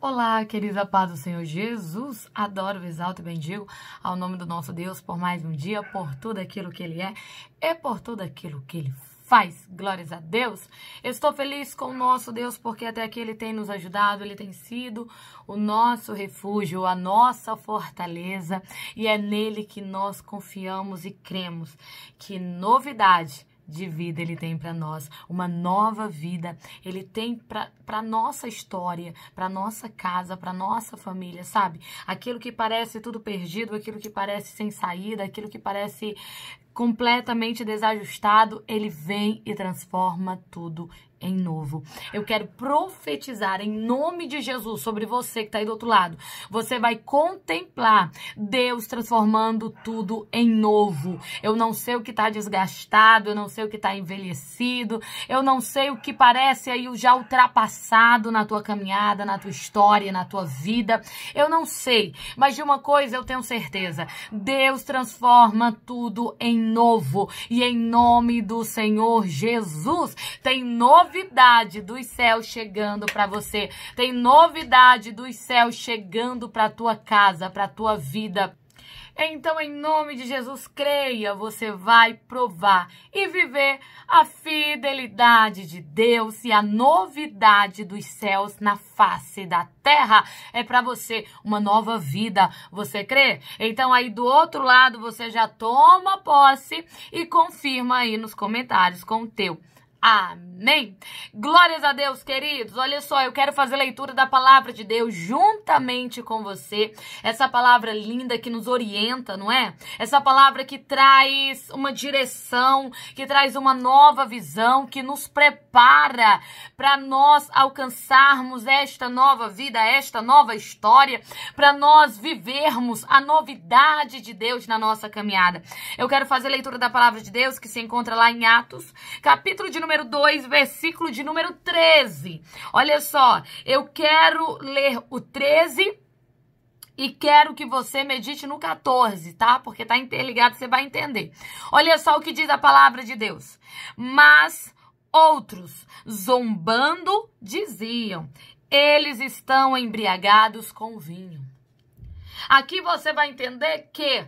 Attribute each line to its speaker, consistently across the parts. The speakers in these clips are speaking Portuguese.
Speaker 1: Olá, querida paz do Senhor Jesus. Adoro, exalto e bendigo ao nome do nosso Deus por mais um dia, por tudo aquilo que Ele é e por tudo aquilo que Ele faz. Glórias a Deus. Estou feliz com o nosso Deus porque até aqui Ele tem nos ajudado, Ele tem sido o nosso refúgio, a nossa fortaleza e é nele que nós confiamos e cremos que novidade de vida ele tem para nós, uma nova vida. Ele tem para nossa história, para nossa casa, para nossa família, sabe? Aquilo que parece tudo perdido, aquilo que parece sem saída, aquilo que parece completamente desajustado, ele vem e transforma tudo em novo. Eu quero profetizar em nome de Jesus sobre você que está aí do outro lado. Você vai contemplar Deus transformando tudo em novo. Eu não sei o que está desgastado, eu não sei o que está envelhecido, eu não sei o que parece aí já ultrapassado na tua caminhada, na tua história, na tua vida. Eu não sei, mas de uma coisa eu tenho certeza: Deus transforma tudo em novo. E em nome do Senhor Jesus, tem novo novidade dos céus chegando para você. Tem novidade dos céus chegando para tua casa, para tua vida. Então, em nome de Jesus, creia, você vai provar e viver a fidelidade de Deus e a novidade dos céus na face da terra. É para você uma nova vida. Você crê? Então, aí do outro lado, você já toma posse e confirma aí nos comentários com o teu Amém. Glórias a Deus, queridos. Olha só, eu quero fazer leitura da palavra de Deus juntamente com você. Essa palavra linda que nos orienta, não é? Essa palavra que traz uma direção, que traz uma nova visão, que nos prepara para nós alcançarmos esta nova vida, esta nova história, para nós vivermos a novidade de Deus na nossa caminhada. Eu quero fazer leitura da palavra de Deus que se encontra lá em Atos, capítulo de número 2, versículo de número 13. Olha só, eu quero ler o 13 e quero que você medite no 14, tá? Porque tá interligado, você vai entender. Olha só o que diz a palavra de Deus. Mas outros, zombando, diziam: eles estão embriagados com vinho. Aqui você vai entender que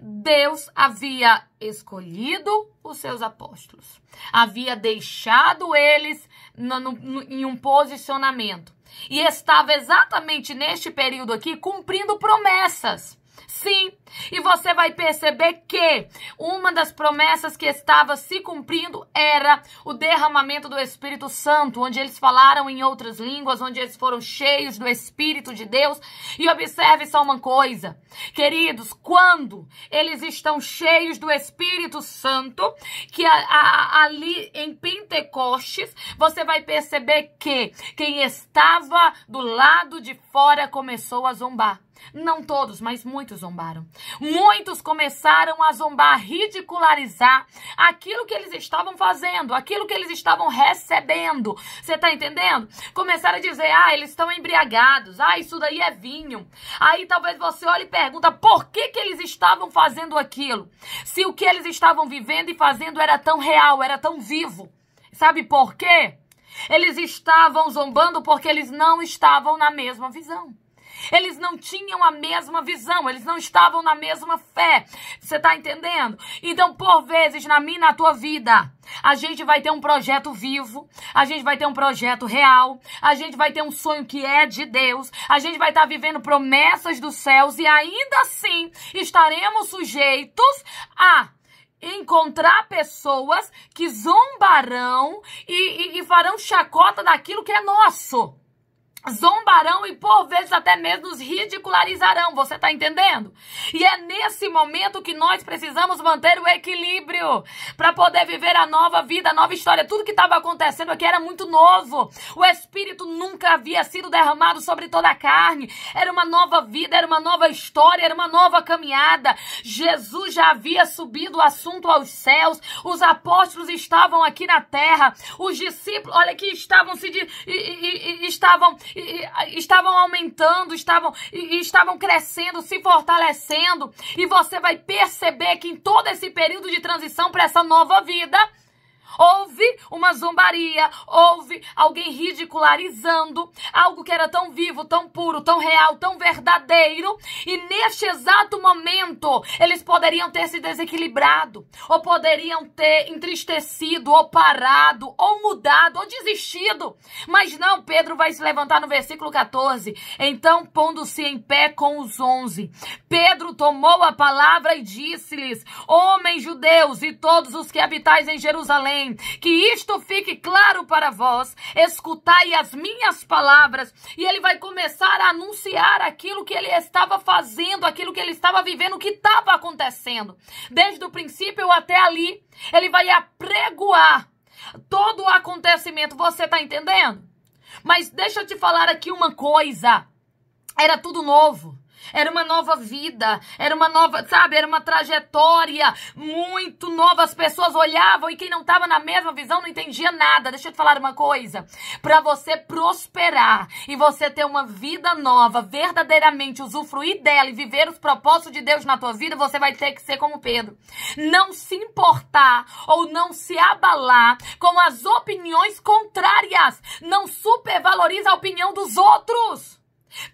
Speaker 1: Deus havia escolhido os seus apóstolos, havia deixado eles no, no, em um posicionamento e estava exatamente neste período aqui cumprindo promessas. Sim, e você vai perceber que uma das promessas que estava se cumprindo era o derramamento do Espírito Santo, onde eles falaram em outras línguas, onde eles foram cheios do Espírito de Deus. E observe só uma coisa, queridos, quando eles estão cheios do Espírito Santo, que a, a, ali em Pentecostes, você vai perceber que quem estava do lado de fora começou a zombar. Não todos, mas muitos zombaram. Muitos começaram a zombar, ridicularizar aquilo que eles estavam fazendo, aquilo que eles estavam recebendo. Você tá entendendo? Começaram a dizer: ah, eles estão embriagados, ah, isso daí é vinho. Aí talvez você olhe e pergunta: por que, que eles estavam fazendo aquilo? Se o que eles estavam vivendo e fazendo era tão real, era tão vivo. Sabe por quê? Eles estavam zombando porque eles não estavam na mesma visão. Eles não tinham a mesma visão, eles não estavam na mesma fé. Você está entendendo? Então, por vezes, na minha e na tua vida, a gente vai ter um projeto vivo, a gente vai ter um projeto real, a gente vai ter um sonho que é de Deus, a gente vai estar tá vivendo promessas dos céus e ainda assim estaremos sujeitos a encontrar pessoas que zombarão e, e, e farão chacota daquilo que é nosso zombarão e por vezes até mesmo nos ridicularizarão, você está entendendo? E é nesse momento que nós precisamos manter o equilíbrio para poder viver a nova vida, a nova história. Tudo que estava acontecendo aqui era muito novo. O Espírito nunca havia sido derramado sobre toda a carne. Era uma nova vida, era uma nova história, era uma nova caminhada. Jesus já havia subido o assunto aos céus. Os apóstolos estavam aqui na terra. Os discípulos, olha que estavam se de, e, e, e, estavam estavam aumentando, estavam, estavam crescendo, se fortalecendo. E você vai perceber que em todo esse período de transição para essa nova vida, Houve uma zombaria, houve alguém ridicularizando algo que era tão vivo, tão puro, tão real, tão verdadeiro, e neste exato momento eles poderiam ter se desequilibrado, ou poderiam ter entristecido, ou parado, ou mudado, ou desistido. Mas não, Pedro vai se levantar no versículo 14. Então, pondo-se em pé com os onze, Pedro tomou a palavra e disse-lhes: Homens judeus e todos os que habitais em Jerusalém, que isto fique claro para vós. Escutai as minhas palavras. E ele vai começar a anunciar aquilo que ele estava fazendo, aquilo que ele estava vivendo, o que estava acontecendo. Desde o princípio até ali, ele vai apregoar todo o acontecimento. Você está entendendo? Mas deixa eu te falar aqui uma coisa. Era tudo novo. Era uma nova vida, era uma nova, sabe, era uma trajetória muito nova. As pessoas olhavam e quem não estava na mesma visão não entendia nada. Deixa eu te falar uma coisa. Para você prosperar e você ter uma vida nova, verdadeiramente usufruir dela e viver os propósitos de Deus na tua vida, você vai ter que ser como Pedro. Não se importar ou não se abalar com as opiniões contrárias. Não supervaloriza a opinião dos outros.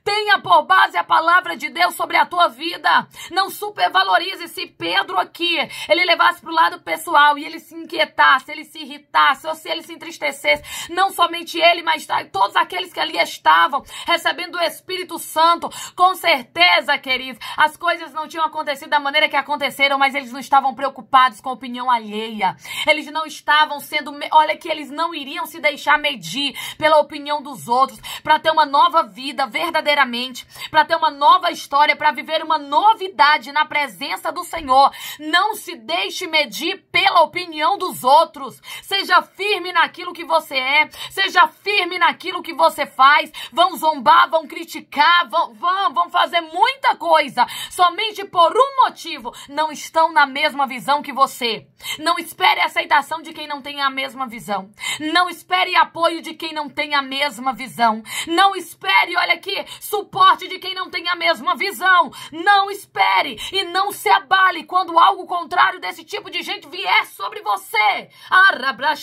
Speaker 1: Tenha por base a palavra de Deus sobre a tua vida. Não supervalorize se Pedro aqui, ele levasse para o lado pessoal e ele se inquietasse, ele se irritasse, ou se ele se entristecesse. Não somente ele, mas todos aqueles que ali estavam, recebendo o Espírito Santo. Com certeza, queridos, as coisas não tinham acontecido da maneira que aconteceram, mas eles não estavam preocupados com a opinião alheia. Eles não estavam sendo. Olha que eles não iriam se deixar medir pela opinião dos outros para ter uma nova vida verdadeira verdadeiramente, para ter uma nova história, para viver uma novidade na presença do Senhor. Não se deixe medir pela opinião dos outros. Seja firme naquilo que você é, seja firme naquilo que você faz. Vão zombar, vão criticar, vão, vão, vão fazer muita coisa somente por um motivo: não estão na mesma visão que você. Não espere aceitação de quem não tem a mesma visão. Não espere apoio de quem não tem a mesma visão. Não espere, olha aqui, suporte de quem não tem a mesma visão. Não espere e não se abale quando algo contrário desse tipo de gente vier sobre você. Arabra,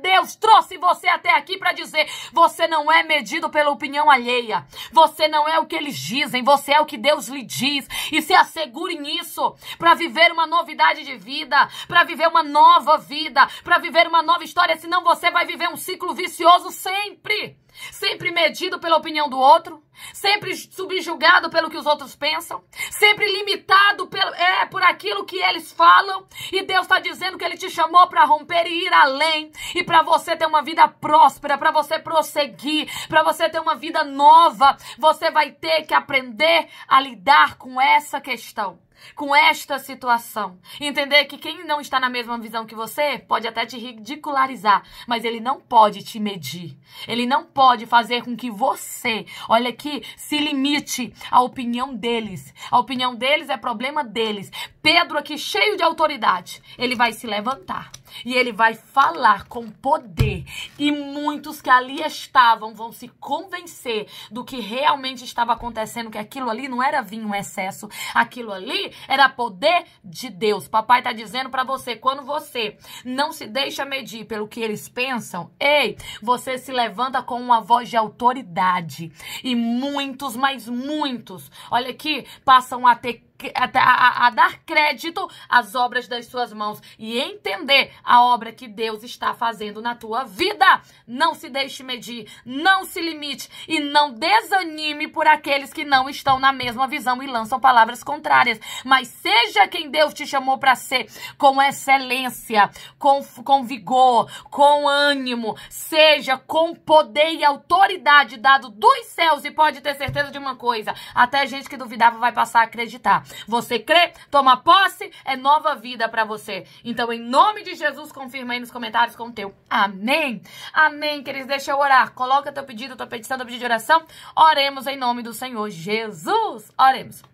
Speaker 1: Deus trouxe você até aqui para dizer: você não é medido pela opinião alheia. Você não é o que eles dizem, você é o que Deus lhe diz. E se assegure nisso para viver uma novidade de vida, para viver uma nova vida, para viver uma nova história, senão você vai viver um ciclo vicioso sempre sempre medido pela opinião do outro, sempre subjugado pelo que os outros pensam, sempre limitado pelo, é, por aquilo que eles falam. E Deus está dizendo que Ele te chamou para romper e ir além, e para você ter uma vida próspera, para você prosseguir, para você ter uma vida nova. Você vai ter que aprender a lidar com essa questão com esta situação. Entender que quem não está na mesma visão que você pode até te ridicularizar, mas ele não pode te medir. Ele não pode fazer com que você, olha aqui, se limite à opinião deles. A opinião deles é problema deles. Pedro aqui cheio de autoridade, ele vai se levantar e ele vai falar com poder. E muitos que ali estavam vão se convencer do que realmente estava acontecendo, que aquilo ali não era vinho excesso, aquilo ali era poder de Deus. Papai está dizendo para você, quando você não se deixa medir pelo que eles pensam, ei, você se levanta com uma voz de autoridade. E muitos, mas muitos, olha aqui, passam a ter a, a, dar crédito às obras das suas mãos e entender a obra que Deus está fazendo na tua vida. Não se deixe medir, não se limite e não desanime por aqueles que não estão na mesma visão e lançam palavras contrárias. Mas seja quem Deus te chamou para ser, com excelência, com, com vigor, com ânimo, seja com poder e autoridade dado dos céus e pode ter certeza de uma coisa: até gente que duvidava vai passar a acreditar. Você crê? Toma posse, é nova vida para você. Então, em nome de Jesus, confirma aí nos comentários com o teu amém. Amém, queridos. Deixa eu orar. Coloca teu pedido, tua petição, teu pedido de oração. Oremos em nome do Senhor Jesus. Oremos.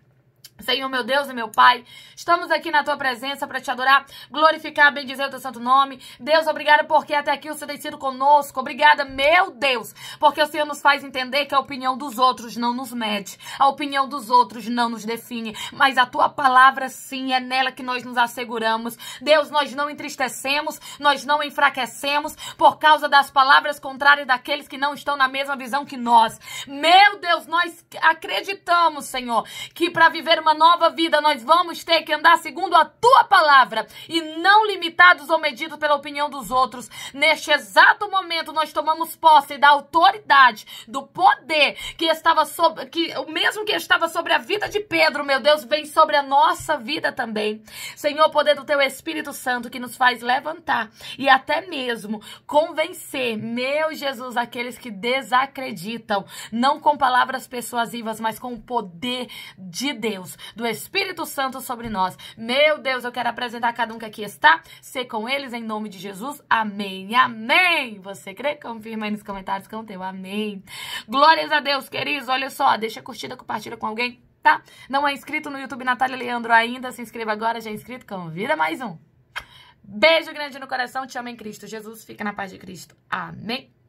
Speaker 1: Senhor, meu Deus e meu Pai, estamos aqui na tua presença para te adorar, glorificar, bendizer o teu santo nome. Deus, obrigada porque até aqui o Senhor tem sido conosco. Obrigada, meu Deus, porque o Senhor nos faz entender que a opinião dos outros não nos mede, a opinião dos outros não nos define, mas a tua palavra sim é nela que nós nos asseguramos. Deus, nós não entristecemos, nós não enfraquecemos por causa das palavras contrárias daqueles que não estão na mesma visão que nós. Meu Deus, nós acreditamos, Senhor, que para viver uma uma nova vida, nós vamos ter que andar segundo a tua palavra e não limitados ou medidos pela opinião dos outros. Neste exato momento, nós tomamos posse da autoridade, do poder que estava sobre, que o mesmo que estava sobre a vida de Pedro, meu Deus, vem sobre a nossa vida também. Senhor, poder do teu Espírito Santo que nos faz levantar e até mesmo convencer, meu Jesus, aqueles que desacreditam, não com palavras persuasivas, mas com o poder de Deus do Espírito Santo sobre nós. Meu Deus, eu quero apresentar cada um que aqui está, ser com eles em nome de Jesus. Amém. Amém. Você crê? Confirma aí nos comentários com o teu amém. Glórias a Deus, queridos. Olha só, deixa curtida, compartilha com alguém, tá? Não é inscrito no YouTube Natália Leandro ainda? Se inscreva agora, já é inscrito? Convida mais um. Beijo grande no coração, te amo em Cristo. Jesus, fica na paz de Cristo. Amém.